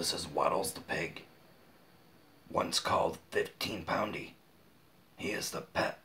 This is Waddles the pig, once called Fifteen Poundy. He is the pet